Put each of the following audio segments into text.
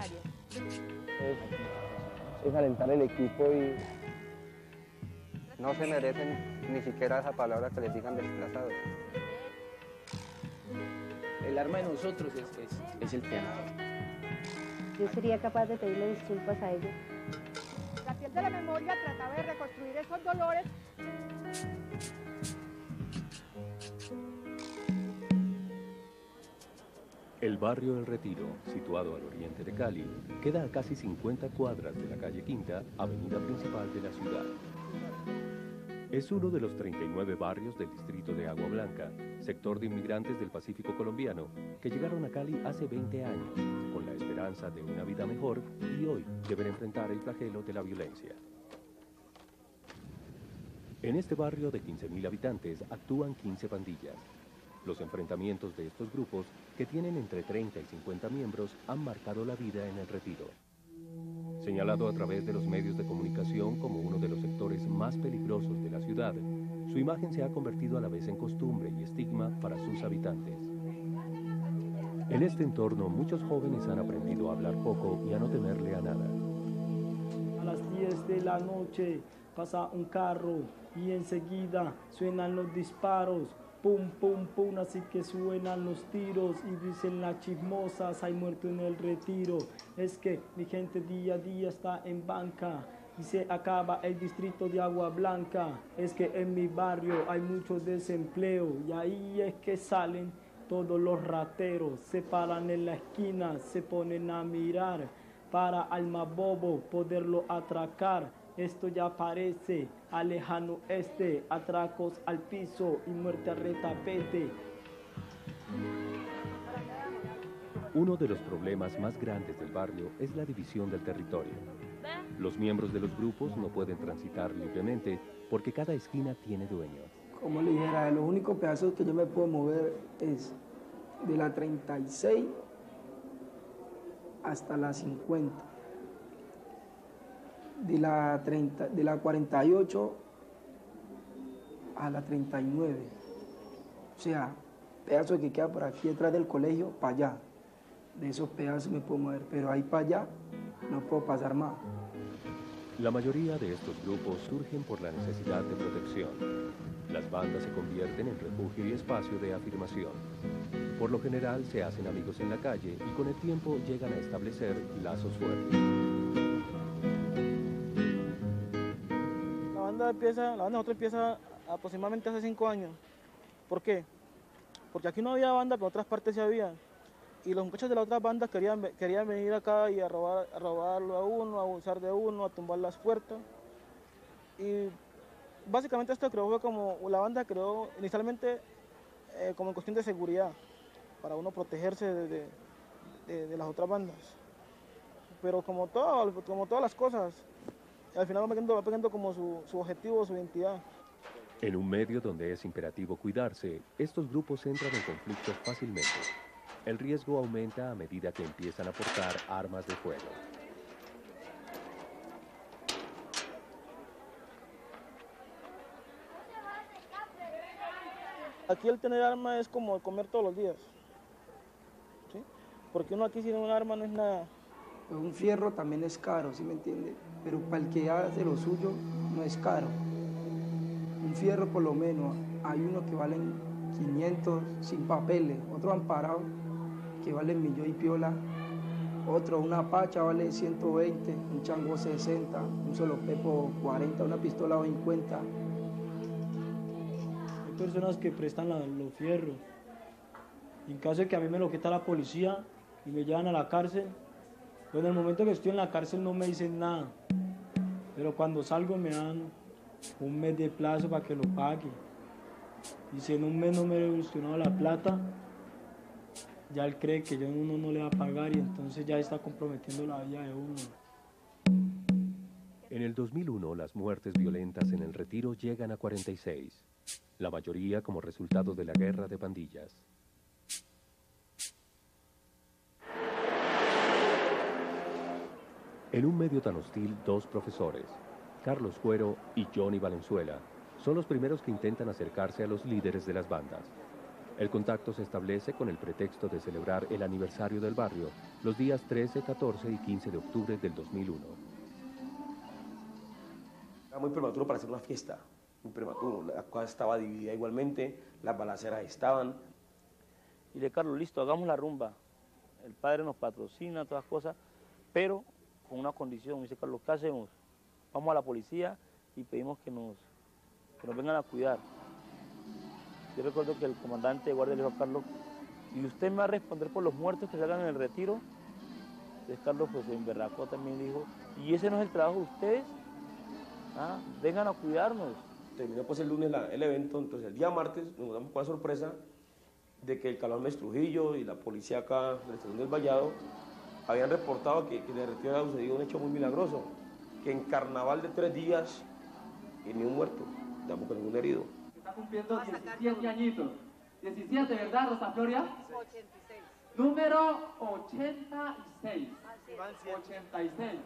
es, es alentar el equipo y... No se merecen ni siquiera esa palabra que les digan desplazados. El arma de nosotros es, es, es el piano. Yo sería capaz de pedirle disculpas a ellos. La piel de la memoria trataba de reconstruir esos dolores. El barrio El Retiro, situado al oriente de Cali, queda a casi 50 cuadras de la calle Quinta, avenida principal de la ciudad. Es uno de los 39 barrios del distrito de Agua Blanca, sector de inmigrantes del Pacífico colombiano, que llegaron a Cali hace 20 años, con la esperanza de una vida mejor y hoy deben enfrentar el flagelo de la violencia. En este barrio de 15.000 habitantes actúan 15 pandillas. Los enfrentamientos de estos grupos, que tienen entre 30 y 50 miembros, han marcado la vida en el retiro. Señalado a través de los medios de comunicación como uno de los sectores más peligrosos de la ciudad, su imagen se ha convertido a la vez en costumbre y estigma para sus habitantes. En este entorno, muchos jóvenes han aprendido a hablar poco y a no temerle a nada. A las 10 de la noche pasa un carro y enseguida suenan los disparos. Pum, pum, pum, así que suenan los tiros y dicen las chismosas, hay muerto en el retiro. Es que mi gente día a día está en banca y se acaba el distrito de Agua Blanca. Es que en mi barrio hay mucho desempleo y ahí es que salen todos los rateros. Se paran en la esquina, se ponen a mirar para al más bobo poderlo atracar. Esto ya parece al lejano este, atracos al piso y muerte al retapete. Uno de los problemas más grandes del barrio es la división del territorio. Los miembros de los grupos no pueden transitar libremente porque cada esquina tiene dueño. Como le dijera, los únicos pedazos que yo me puedo mover es de la 36 hasta la 50. De la, 30, de la 48 a la 39. O sea, pedazo que queda por aquí detrás del colegio, para allá. De esos pedazos me puedo mover, pero ahí para allá no puedo pasar más. La mayoría de estos grupos surgen por la necesidad de protección. Las bandas se convierten en refugio y espacio de afirmación. Por lo general se hacen amigos en la calle y con el tiempo llegan a establecer lazos fuertes. Banda empieza, la banda nosotros empieza aproximadamente hace cinco años. ¿Por qué? Porque aquí no había banda, pero en otras partes sí había. Y los muchachos de las otras bandas querían, querían venir acá y a, robar, robarlo a uno, a abusar de uno, a tumbar las puertas. Y básicamente esto creo fue como, la banda creó inicialmente eh, como en cuestión de seguridad, para uno protegerse de, de, de, de las otras bandas. Pero como, todo, como todas las cosas, al final va perdiendo, va perdiendo como su, su objetivo, su identidad. En un medio donde es imperativo cuidarse, estos grupos entran en conflictos fácilmente. El riesgo aumenta a medida que empiezan a portar armas de fuego. Aquí el tener arma es como comer todos los días. ¿sí? Porque uno aquí sin un arma no es nada. Pues un fierro también es caro, ¿sí me entiende? Pero para el que hace lo suyo no es caro. Un fierro por lo menos, hay uno que valen 500 sin papeles, otro amparado que vale millón y piola, otro una pacha vale 120, un chango 60, un solo pepo 40, una pistola 50. Hay personas que prestan los fierros. En caso de que a mí me lo quita la policía y me llevan a la cárcel, pues en el momento que estoy en la cárcel no me dicen nada. Pero cuando salgo me dan un mes de plazo para que lo pague. Y si en un mes no me he devolucionado la plata, ya él cree que yo uno no le va a pagar y entonces ya está comprometiendo la vida de uno. En el 2001, las muertes violentas en el retiro llegan a 46, la mayoría como resultado de la guerra de pandillas. En un medio tan hostil, dos profesores, Carlos Cuero y Johnny Valenzuela, son los primeros que intentan acercarse a los líderes de las bandas. El contacto se establece con el pretexto de celebrar el aniversario del barrio, los días 13, 14 y 15 de octubre del 2001. Era muy prematuro para hacer una fiesta, muy prematuro. La cosa estaba dividida igualmente, las balaceras estaban. Y le Carlos, listo, hagamos la rumba. El padre nos patrocina, todas cosas, pero con una condición. dice Carlos, ¿qué hacemos? Vamos a la policía y pedimos que nos, que nos vengan a cuidar. Yo recuerdo que el comandante de guardia le dijo a Carlos, ¿y usted me va a responder por los muertos que salgan en el retiro? Entonces Carlos pues en emberracó también dijo, ¿y ese no es el trabajo de ustedes? Ah, vengan a cuidarnos. Terminó pues el lunes el evento, entonces el día martes nos damos con la sorpresa de que el Calón Trujillo y la policía acá de estación del Vallado habían reportado que, que en el retiro había sucedido un hecho muy milagroso, que en carnaval de tres días y ni un muerto, tampoco ningún herido. Está cumpliendo 17 añitos. 17, ¿verdad, Rosa Floria? 86. Número 86. 86.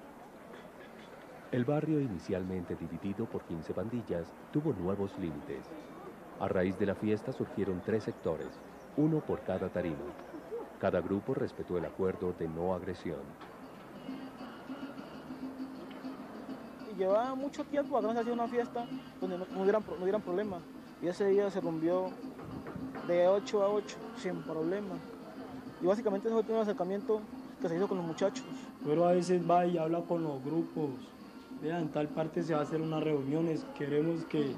El barrio, inicialmente dividido por 15 pandillas, tuvo nuevos límites. A raíz de la fiesta surgieron tres sectores, uno por cada tarima. Cada grupo respetó el acuerdo de no agresión. Y llevaba mucho tiempo se hacía una fiesta donde no, no hubieran, no hubieran problemas. Y ese día se rumbió de 8 a 8, sin problema. Y básicamente ese fue el primer acercamiento que se hizo con los muchachos. Pero a veces va y habla con los grupos. Vean, en tal parte se va a hacer unas reuniones, queremos que,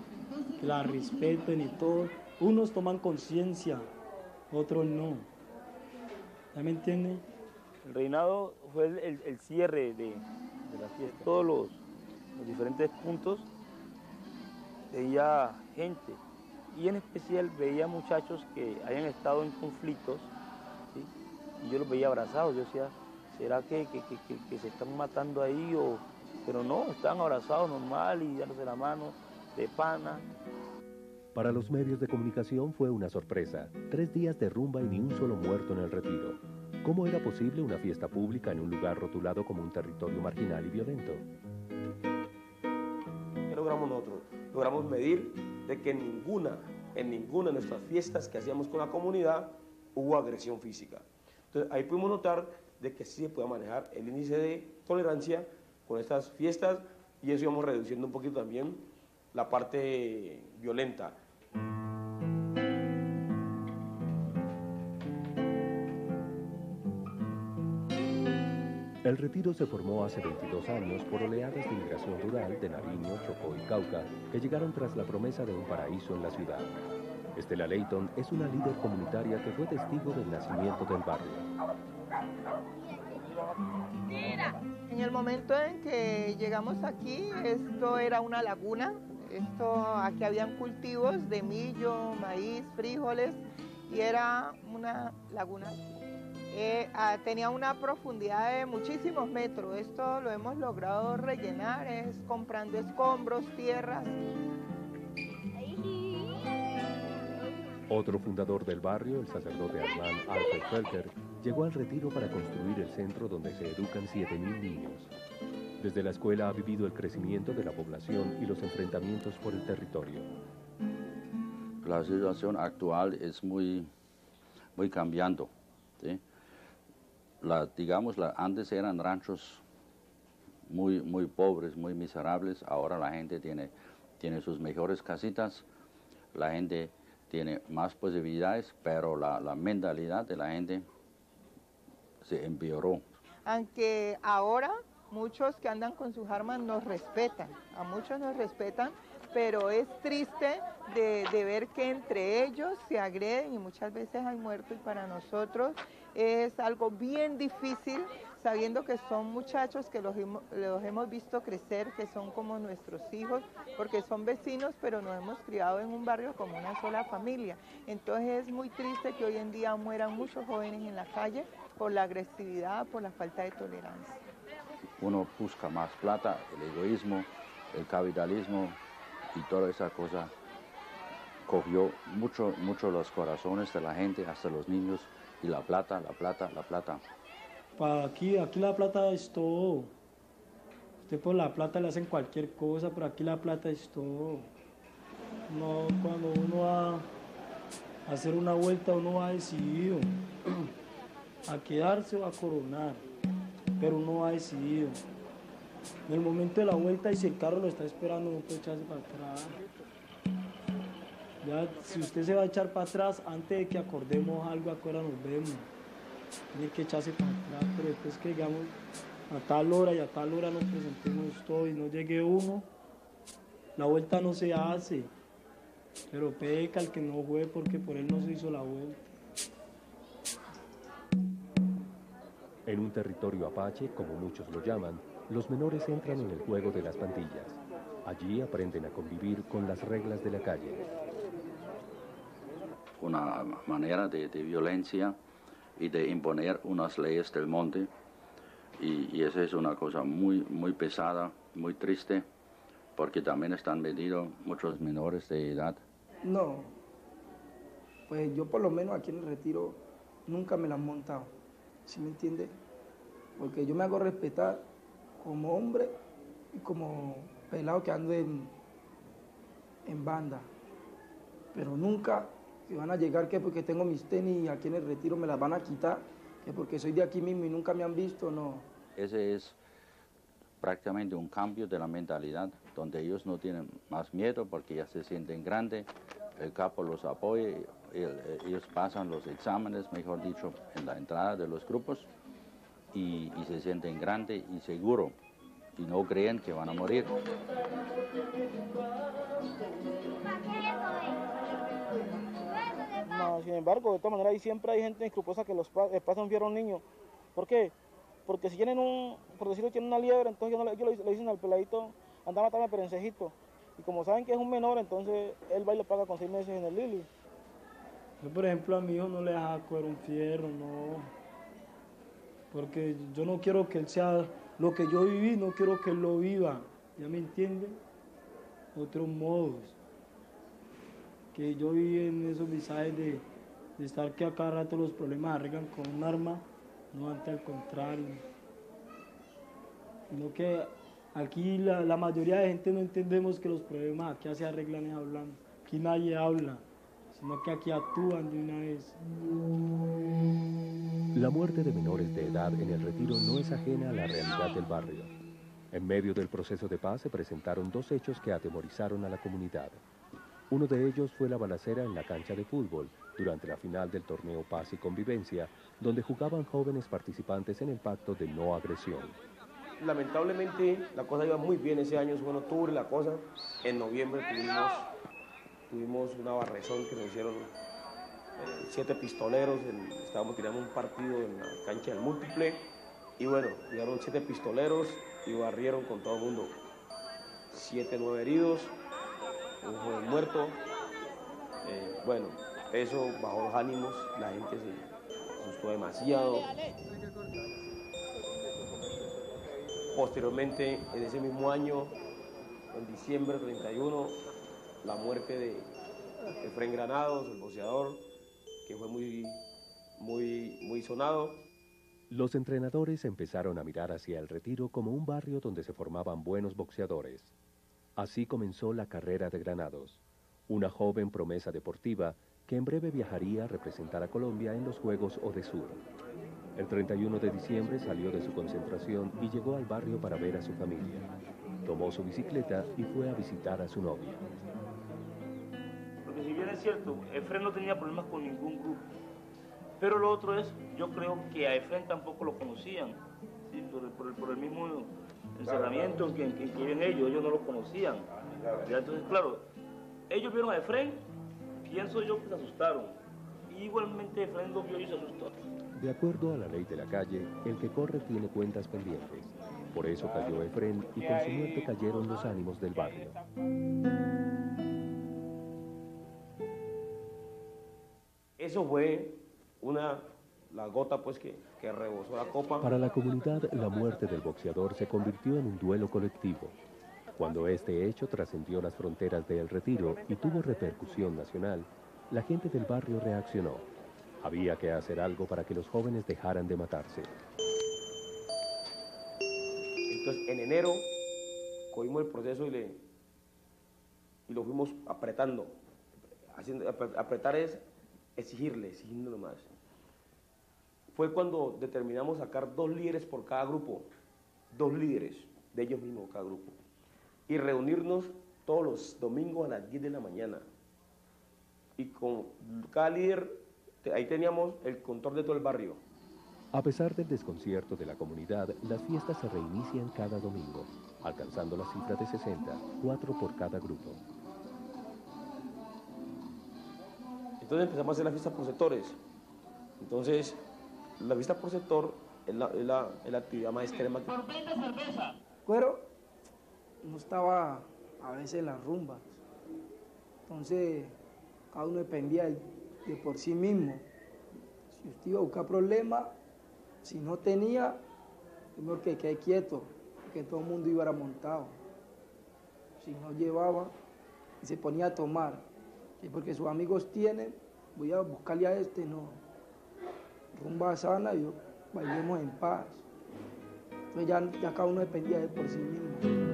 que la respeten y todo. Unos toman conciencia, otros no. ¿Ya me entienden? El reinado fue el, el- cierre de, de la fiesta. Todos los, diferentes puntos veía gente y en especial veía muchachos que hayan estado en conflictos y yo los veía abrazados. Yo decía, ¿será que- que- que se están matando ahí? O... Pero no, estaban abrazados normal y dándose la mano de pana. Para los medios de comunicación fue una sorpresa. Tres días de rumba y ni un solo muerto en el retiro. ¿Cómo era posible una fiesta pública en un lugar rotulado como un territorio marginal y violento? ¿Qué logramos nosotros? Logramos medir de que en ninguna, en ninguna de nuestras fiestas que hacíamos con la comunidad hubo agresión física. Entonces ahí pudimos notar de que sí se puede manejar el índice de tolerancia con estas fiestas y eso íbamos reduciendo un poquito también la parte violenta. El retiro se formó hace 22 años por oleadas de inmigración rural de Nariño, Chocó y Cauca que llegaron tras la promesa de un paraíso en la ciudad. Estela Leighton es una líder comunitaria que fue testigo del nacimiento del barrio. En el momento en que llegamos aquí, esto era una laguna. Esto, aquí habían cultivos de millo, maíz, frijoles y era una laguna. Eh, ah, tenía una profundidad de muchísimos metros. Esto lo hemos logrado rellenar, es comprando escombros, tierras. Otro fundador del barrio, el sacerdote alemán Alfred Felker, llegó al retiro para construir el centro donde se educan 7.000 niños. Desde la escuela ha vivido el crecimiento de la población y los enfrentamientos por el territorio. La situación actual es muy, muy cambiando. ¿sí? La, digamos, la, antes eran ranchos muy, muy pobres, muy miserables. Ahora la gente tiene, tiene sus mejores casitas, la gente tiene más posibilidades, pero la, la mentalidad de la gente se empeoró. Aunque ahora muchos que andan con sus armas nos respetan, a muchos nos respetan, pero es triste de, ver que entre ellos se agreden y muchas veces hay muertos y para nosotros es algo bien difícil sabiendo que son muchachos que los, los hemos visto crecer, que son como nuestros hijos, porque son vecinos, pero nos hemos criado en un barrio como una sola familia. Entonces es muy triste que hoy en día mueran muchos jóvenes en la calle por la agresividad, por la falta de tolerancia. Uno busca más plata, el egoísmo, el capitalismo y toda esa cosa cogió mucho, mucho los corazones de la gente, hasta los niños, y la plata, la plata, la plata. Pa' aquí, aquí la plata es todo. Usted por la plata le hacen cualquier cosa, pero aquí la plata es todo. No, cuando uno va hacer una vuelta uno va decidido a quedarse o a coronar, pero uno va decidido. En el momento de la vuelta y si el carro lo está esperando no puede echarse para atrás. Ya, si usted se va a echar para atrás, antes de que acordemos algo, afuera nos vemos. Tiene que echarse para atrás, pero después que digamos a tal hora y a tal hora nos presentemos todos y no llegue uno, la vuelta no se hace. Pero peca el que no fue porque por él no se hizo la vuelta. En un territorio apache, como muchos lo llaman, los menores entran en el juego de las pandillas. Allí aprenden a convivir con las reglas de la calle. Una manera de, de violencia y de imponer unas leyes del monte. Y, y esa es una cosa muy, muy pesada, muy triste, porque también están metidos muchos menores de edad. No, pues yo por lo menos aquí en el retiro nunca me la han montado, ¿sí me entiende? Porque yo me hago respetar como hombre y como pelado que ando en, en banda. Pero nunca que van a llegar que porque tengo mis tenis aquí en el retiro me las van a quitar, que porque soy de aquí mismo y nunca me han visto, no. Ese es prácticamente un cambio de la mentalidad, donde ellos no tienen más miedo porque ya se sienten grandes, el capo los apoya, ellos pasan los exámenes, mejor dicho, en la entrada de los grupos y, se sienten grandes y seguros y no creen que van a morir. Sin embargo, de todas maneras, siempre hay gente escrupulosa que los pa les pasa un fierro a niño. ¿Por qué? Porque si tienen un, por decirlo, tienen una liebre, entonces ellos, no, ellos le, le dicen al peladito, anda a matarme perencejito. Y como saben que es un menor, entonces él va y le paga con seis meses en el Lili. Yo, por ejemplo, a mi hijo no le deja coger un fierro, no. Porque yo no quiero que él sea lo que yo viví, no quiero que él lo viva. ¿Ya me entienden? Otros modos. Que yo viví en esos mensajes de, de estar que a cada rato los problemas arreglan con un arma, no antes al contrario. Sino que aquí la, mayoría de gente no entendemos que los problemas aquí se arreglan es hablando. Aquí nadie habla, sino que aquí actúan de una vez. La muerte de menores de edad en el retiro no es ajena a la realidad del barrio. En medio del proceso de paz se presentaron dos hechos que atemorizaron a la comunidad. Uno de ellos fue la balacera en la cancha de fútbol durante la final del torneo Paz y Convivencia, donde jugaban jóvenes participantes en el pacto de no agresión. Lamentablemente la cosa iba muy bien ese año, fue en octubre la cosa. En noviembre tuvimos, tuvimos una barrezón que nos hicieron eh, siete pistoleros, estábamos tirando un partido en la cancha del múltiple y bueno, llegaron siete pistoleros y barrieron con todo el mundo. Siete, nueve heridos, un joven muerto. Eh, bueno, eso bajó los ánimos, la gente se asustó demasiado. Posteriormente, en ese mismo año, en diciembre 31, la muerte de Efren Granados, el boxeador, que fue muy, muy, muy sonado. Los entrenadores empezaron a mirar hacia el retiro como un barrio donde se formaban buenos boxeadores. Así comenzó la carrera de Granados, una joven promesa deportiva que en breve viajaría a representar a Colombia en los Juegos Odesur. El 31 de diciembre salió de su concentración y llegó al barrio para ver a su familia. Tomó su bicicleta y fue a visitar a su novia. Porque si bien es cierto, Efren no tenía problemas con ningún grupo. Pero lo otro es, yo creo que a Efren tampoco lo conocían, por, el, mismo encerramiento en que, en viven ellos, ellos no lo conocían. Entonces, claro, ellos vieron a Efren, pienso yo que se asustaron. Igualmente Efren lo vio y se asustó. De acuerdo a la ley de la calle, el que corre tiene cuentas pendientes. Por eso cayó Efren y con su muerte cayeron los ánimos del barrio. Eso fue una, la gota pues que, que rebosó la copa. Para la comunidad, la muerte del boxeador se convirtió en un duelo colectivo. Cuando este hecho trascendió las fronteras de El Retiro y tuvo repercusión nacional, la gente del barrio reaccionó. Había que hacer algo para que los jóvenes dejaran de matarse. Entonces, en enero cogimos el proceso y, le, y lo fuimos apretando. Haciendo, apre- apretar es exigirle, exigiendo más. Fue cuando determinamos sacar dos líderes por cada grupo, dos líderes de ellos mismos cada grupo, y reunirnos todos los domingos a las 10 de la mañana. Y con cada líder, ahí teníamos el control de todo el barrio. A pesar del desconcierto de la comunidad, las fiestas se reinician cada domingo, alcanzando la cifra de 60, cuatro por cada grupo. Entonces empezamos a hacer las fiestas por sectores. Entonces, la fiesta por sector es la, es la, es la actividad más extrema. Por 20 cerveza. Cuero no estaba a veces en las rumbas. Entonces, cada uno dependía de, de por sí mismo. Si usted iba a buscar problemas, si no tenía, primero que quede quieto, porque todo el mundo iba a montado. Si no llevaba, se ponía a tomar, y porque sus amigos tienen, voy a buscarle a este, no. Rumba sana, yo bailemos en paz. Entonces ya, ya cada uno dependía de por sí mismo.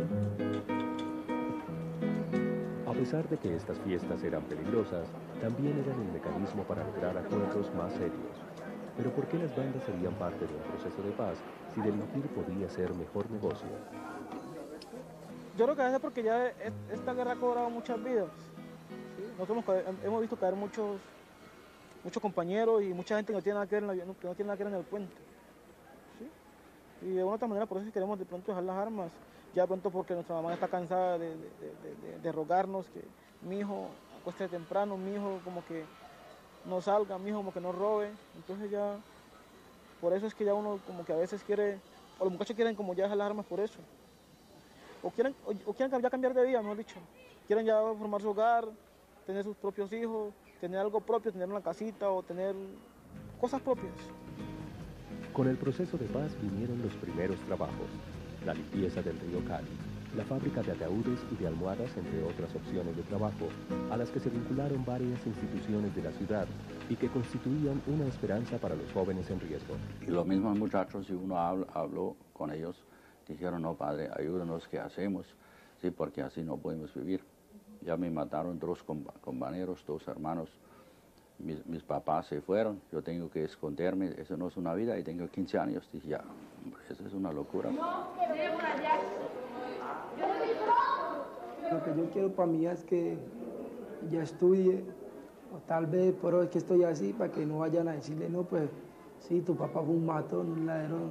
Pesar de que estas fiestas eran peligrosas, también eran el mecanismo para lograr acuerdos más serios. Pero ¿por qué las bandas serían parte de un proceso de paz si delinquir podía ser mejor negocio? Yo creo que a veces porque ya esta guerra ha cobrado muchas vidas. ¿sí? Nosotros hemos, visto caer muchos, muchos compañeros y mucha gente que no tiene nada que ver en, la- en el puente. Y de una otra manera por eso es que queremos de pronto dejar las armas. Ya pronto porque nuestra mamá está cansada de- de rogarnos que mi hijo acueste temprano, mi hijo como que no salga, mi hijo como que no robe. Entonces ya, por eso es que ya uno como que a veces quiere, o los muchachos quieren como ya dejar las armas por eso o quieren, o, o quieren ya cambiar de vida, mejor dicho. Quieren ya formar su hogar, tener sus propios hijos, tener algo propio, tener una casita o tener cosas propias. Con el proceso de paz vinieron los primeros trabajos, la limpieza del río Cali, la fábrica de ataúdes y de almohadas, entre otras opciones de trabajo, a las que se vincularon varias instituciones de la ciudad y que constituían una esperanza para los jóvenes en riesgo. Y los mismos muchachos, si uno habla- habló con ellos, dijeron, no, padre, ayúdanos, ¿qué hacemos? Sí, porque así no podemos vivir. Ya me mataron dos compa- compañeros, dos hermanos. Mis, mis papás se fueron, yo tengo que esconderme, eso no es una vida, y tengo 15 años. Dije, ya, hombre, eso es una locura. Lo que yo quiero para mí es que ya estudie, o tal vez por hoy es que estoy así, para que no vayan a decirle, no, pues sí, tu papá fue un matón, un ladrón.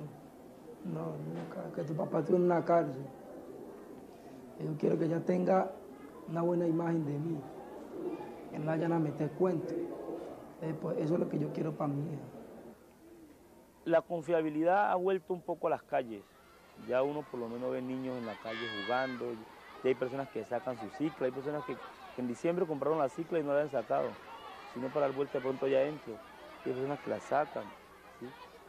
No, nunca, que tu papá estuvo en una cárcel. Yo quiero que ella tenga una buena imagen de mí, que no vayan a meter cuentos. Eh, pues, eso es lo que yo quiero para mí. La confiabilidad ha vuelto un poco a las calles. Ya uno por lo menos ve niños en la calle jugando, y hay personas que sacan su cicla, hay personas que, que en diciembre compraron la cicla y no la han sacado, sino para dar vuelta pronto allá adentro. Hay personas que la sacan,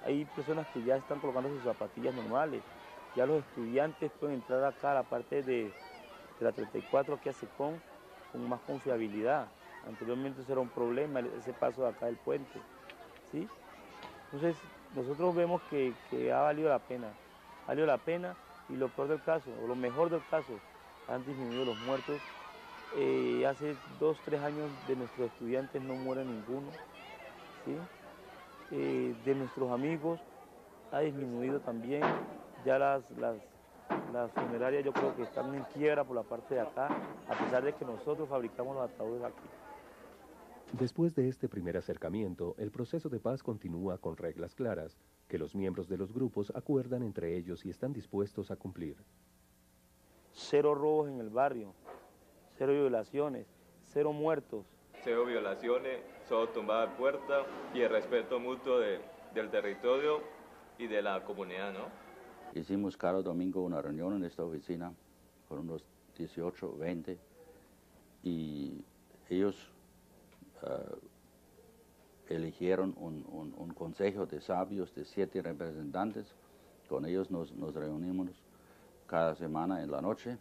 hay personas que ya están colocando sus zapatillas normales. Ya los estudiantes pueden entrar acá a la parte de, de la 34 aquí a Secón con más confiabilidad. Anteriormente eso era un problema, ese paso de acá del puente. ¿sí? Entonces, nosotros vemos que, ha valido la pena, ha valido la pena y lo peor del caso, o lo mejor del caso, han disminuido los muertos. Eh, hace dos, tres años de nuestros estudiantes no muere ninguno. ¿sí? Eh, de nuestros amigos ha disminuido también. Ya las, las, las funerarias yo creo que están en quiebra por la parte de acá, a pesar de que nosotros fabricamos los ataúdes aquí. Después de este primer acercamiento, el proceso de paz continúa con reglas claras que los miembros de los grupos acuerdan entre ellos y están dispuestos a cumplir. Cero robos en el barrio, cero violaciones, cero muertos. cero violaciones, solo tumbada de puerta y el respeto mutuo de- del territorio y de la comunidad, ¿no? Hicimos cada domingo una reunión en esta oficina con unos 18, 20 y ellos eligieron un, consejo de sabios de siete representantes. Con ellos nos, reunimos cada semana en la noche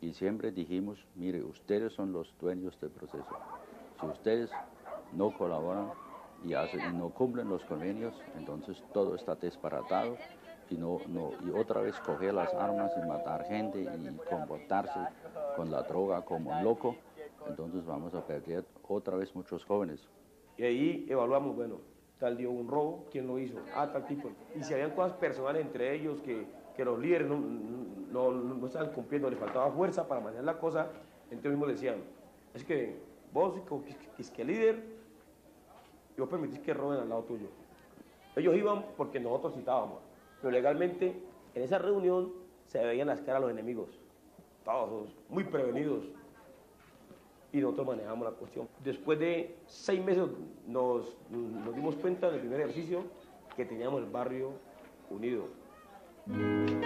y siempre dijimos, mire, ustedes son los dueños del proceso. Si ustedes no colaboran y, no cumplen los convenios, entonces todo está desbaratado y, no, y otra vez coger las armas y matar gente y comportarse con la droga como un loco, entonces vamos a perder otra vez muchos jóvenes. Y ahí evaluamos, bueno, tal dio un robo, quién lo hizo, ah, tal tipo. Y si habían cosas personales entre ellos que, que los líderes no, no, estaban cumpliendo, les faltaba fuerza para manejar la cosa, entonces mismos decían, es que vos, que que líder, y vos permitís que roben al lado tuyo. Ellos iban porque nosotros citábamos, pero legalmente en esa reunión se veían las caras a los enemigos, todos muy prevenidos, y nosotros manejamos la cuestión. Después de seis meses nos, dimos cuenta en el primer ejercicio que teníamos el barrio unido. En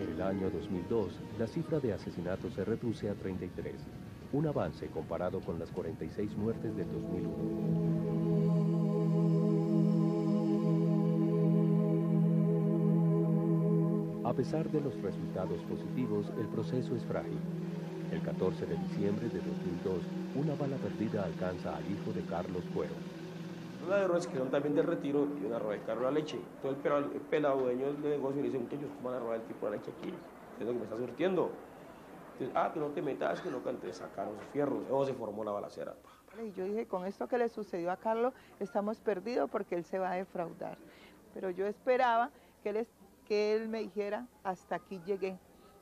el año 2002, la cifra de asesinatos se reduce a 33, un avance comparado con las 46 muertes del 2001. A pesar de los resultados positivos, el proceso es frágil. El 14 de diciembre de 2002, una bala perdida alcanza al hijo de Carlos Cuero. Los ladrones que son también del retiro y una robar el carro de la leche. Todo el pelado, el pelado dueño del negocio le dice, muchachos, ¿cómo van a robar el tipo de la leche aquí? ¿Qué es lo que me está surtiendo? Entonces, ah, que no te metas, que no cantes, sacaron sus fierros. Luego se formó la balacera. Y yo dije, con esto que le sucedió a Carlos, estamos perdidos porque él se va a defraudar. Pero yo esperaba que él, que él me dijera, hasta aquí llegué.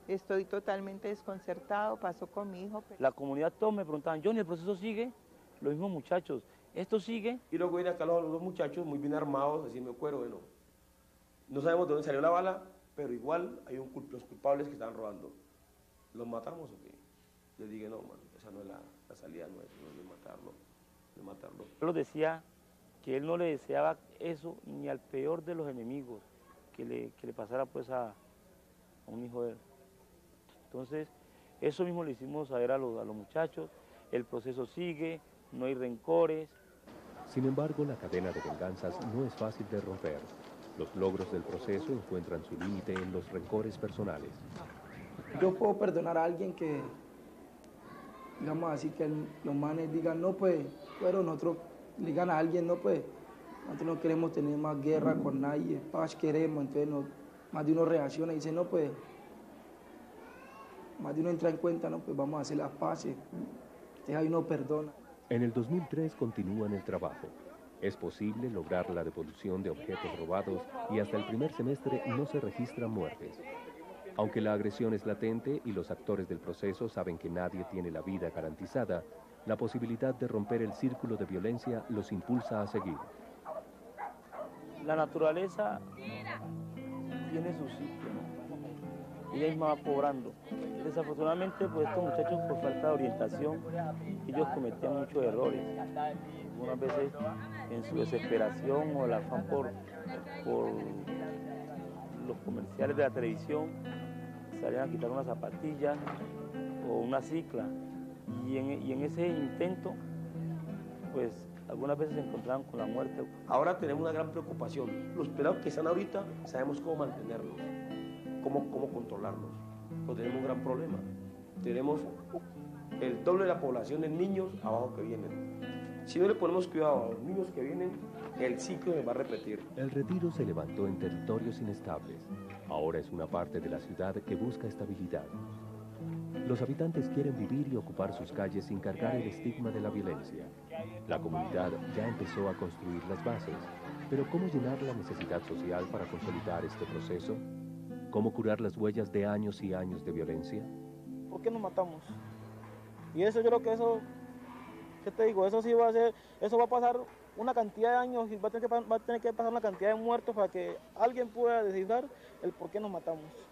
Estoy totalmente desconcertado, pasó con mi hijo. pero- La comunidad todos me preguntaban, Johnny, ¿el proceso sigue? Los mismos muchachos, ¿esto sigue? Y luego vienen acá los, los dos muchachos muy bien armados, así me acuerdo, bueno. No sabemos de dónde salió la bala, pero igual hay un cul- los culpables que estaban robando. ¿Los matamos o qué? Les dije, no, mano, esa no es la, la salida, no es, no es matarlo, no es matarlo. Carlos decía que él no le deseaba eso ni al peor de los enemigos, que le, que le pasara pues a, a un hijo de él. Entonces, eso mismo le hicimos saber a los, a los muchachos, el proceso sigue, no hay rencores, Sin embargo, la cadena de venganzas no es fácil de romper. Los logros del proceso encuentran su límite en los rencores personales. Yo puedo perdonar a alguien que, digamos así, que el- los manes digan, no, pues, pero nosotros le digan a alguien, no, pues, nosotros no queremos tener más guerra con nadie, paz queremos, entonces no- más de uno reacciona y dice, no, pues, más de uno entra en cuenta, no, pues vamos a hacer las paces, entonces ahí uno perdona. En el 2003 continúan el trabajo. Es posible lograr la devolución de objetos robados y hasta el primer semestre no se registran muertes. Aunque la agresión es latente y los actores del proceso saben que nadie tiene la vida garantizada, la posibilidad de romper el círculo de violencia los impulsa a seguir. La naturaleza tiene su ciclo, ¿no? ella misma va cobrando. Desafortunadamente, pues estos muchachos por falta de orientación, ellos cometían muchos errores. Algunas veces en su desesperación o el afán por, por los comerciales de la televisión, salían a quitar una zapatilla o una cicla. Y en ese intento, pues algunas veces se encontraban con la muerte. Ahora tenemos una gran preocupación. Los pelados que están ahorita sabemos cómo mantenerlos, cómo, cómo controlarlos. Pero tenemos un gran problema. Tenemos el doble de la población de niños abajo que vienen. Si no le ponemos cuidado a los niños que vienen, el ciclo se va a repetir. El retiro se levantó en territorios inestables. Ahora es una parte de la ciudad que busca estabilidad. Los habitantes quieren vivir y ocupar sus calles sin cargar el estigma de la violencia. La comunidad ya empezó a construir las bases, pero ¿cómo llenar la necesidad social para consolidar este proceso? ¿Cómo curar las huellas de años y años de violencia? ¿Por qué nos matamos? Y eso yo creo que eso, ¿qué te digo? Eso sí va a ser, eso va a pasar una cantidad de años y va a tener que, va a tener que pasar una cantidad de muertos para que alguien pueda descifrar el por qué nos matamos.